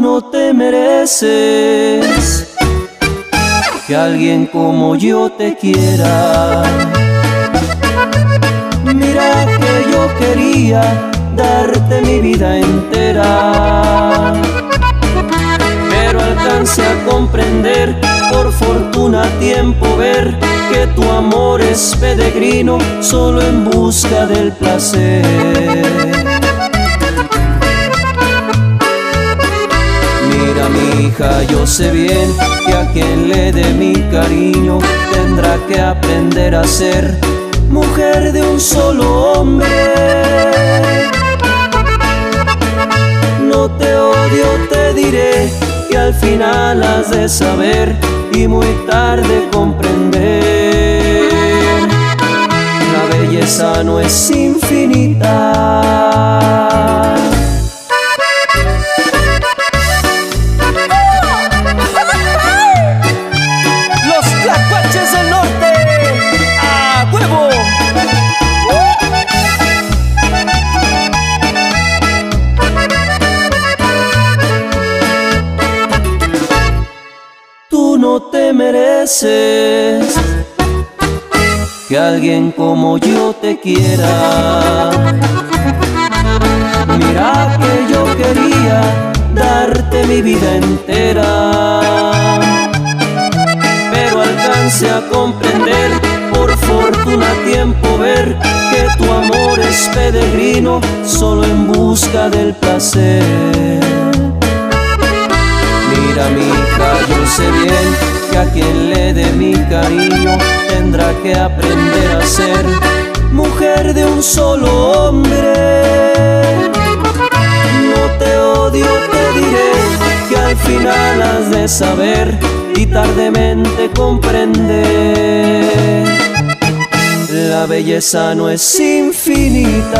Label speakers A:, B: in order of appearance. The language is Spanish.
A: No te mereces que alguien como yo te quiera. Mira que yo quería darte mi vida entera, pero alcance a comprender, por fortuna tiempo ver que tu amor es peregrino solo en busca del placer. Hija, yo sé bien que a quien le dé mi cariño tendrá que aprender a ser mujer de un solo hombre. No te odio, te diré que al final has de saber y muy tarde comprender. La belleza no es infinita. Mereces que alguien como yo te quiera. Mira que yo quería darte mi vida entera, pero alcance a comprender, por fortuna tiempo ver que tu amor es peregrino solo en busca del placer. Mira mi hija, yo sé bien que a quien le dé mi cariño tendrá que aprender a ser mujer de un solo hombre. No te odio, te diré que al final has de saber y tardemente comprender. La belleza no es infinita.